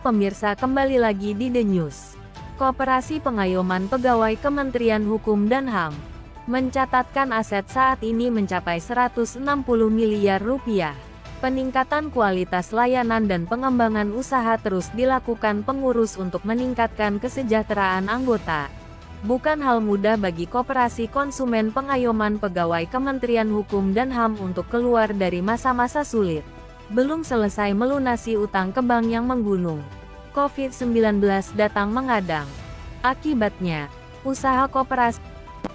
pemirsa kembali lagi di The News. Koperasi Pengayoman Pegawai Kementerian Hukum dan HAM mencatatkan aset saat ini mencapai 160 miliar rupiah. Peningkatan kualitas layanan dan pengembangan usaha terus dilakukan pengurus untuk meningkatkan kesejahteraan anggota. Bukan hal mudah bagi Koperasi Konsumen Pengayoman Pegawai Kementerian Hukum dan HAM untuk keluar dari masa-masa sulit belum selesai melunasi utang ke bank yang menggunung. COVID-19 datang mengadang. Akibatnya, usaha koperasi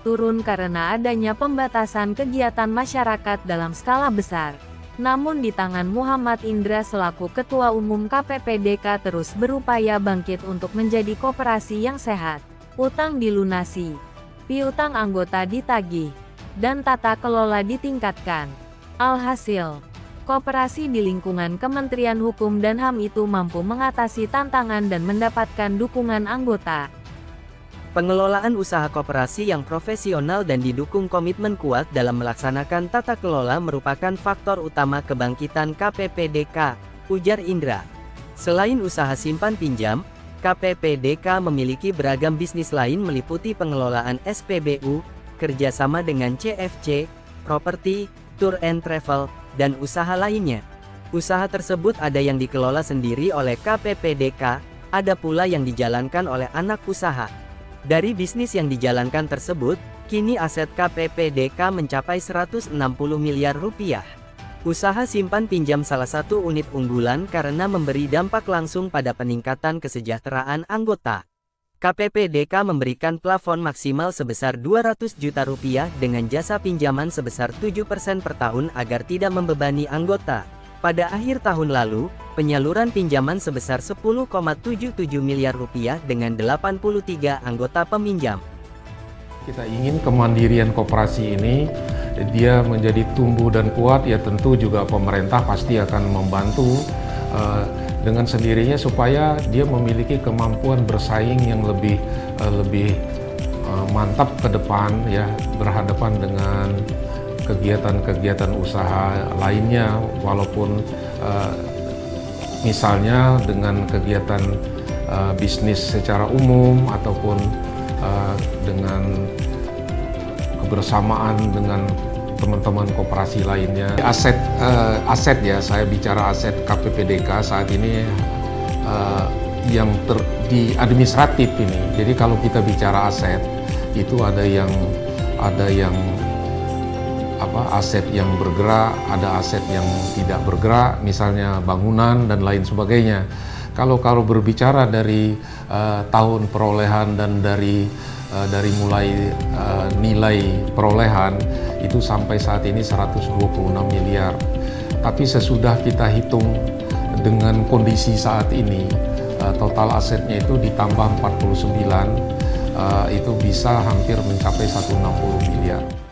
turun karena adanya pembatasan kegiatan masyarakat dalam skala besar. Namun di tangan Muhammad Indra selaku Ketua Umum KPPDK terus berupaya bangkit untuk menjadi koperasi yang sehat. Utang dilunasi, piutang anggota ditagih, dan tata kelola ditingkatkan. Alhasil, Koperasi di lingkungan Kementerian Hukum dan HAM itu mampu mengatasi tantangan dan mendapatkan dukungan anggota. Pengelolaan usaha koperasi yang profesional dan didukung komitmen kuat dalam melaksanakan tata kelola merupakan faktor utama kebangkitan KPPDK, ujar Indra. Selain usaha simpan pinjam, KPPDK memiliki beragam bisnis lain meliputi pengelolaan SPBU, kerjasama dengan CFC, properti, tour and travel, dan usaha lainnya. Usaha tersebut ada yang dikelola sendiri oleh KPPDK, ada pula yang dijalankan oleh anak usaha. Dari bisnis yang dijalankan tersebut, kini aset KPPDK mencapai 160 miliar rupiah. Usaha simpan pinjam salah satu unit unggulan karena memberi dampak langsung pada peningkatan kesejahteraan anggota. KPPDK memberikan plafon maksimal sebesar 200 juta rupiah dengan jasa pinjaman sebesar 7% per tahun agar tidak membebani anggota. Pada akhir tahun lalu, penyaluran pinjaman sebesar 10,77 miliar rupiah dengan 83 anggota peminjam. Kita ingin kemandirian koperasi ini dia menjadi tumbuh dan kuat ya tentu juga pemerintah pasti akan membantu uh, dengan sendirinya supaya dia memiliki kemampuan bersaing yang lebih uh, lebih uh, mantap ke depan ya berhadapan dengan kegiatan-kegiatan usaha lainnya. Walaupun uh, misalnya dengan kegiatan uh, bisnis secara umum ataupun uh, dengan kebersamaan dengan teman-teman koperasi lainnya. Aset uh, aset ya, saya bicara aset KPPDK saat ini uh, yang ter, di administratif ini. Jadi kalau kita bicara aset itu ada yang ada yang apa aset yang bergerak, ada aset yang tidak bergerak, misalnya bangunan dan lain sebagainya. Kalau kalau berbicara dari uh, tahun perolehan dan dari uh, dari mulai uh, nilai perolehan itu sampai saat ini 126 miliar. Tapi sesudah kita hitung dengan kondisi saat ini, uh, total asetnya itu ditambah 49, uh, itu bisa hampir mencapai 160 miliar.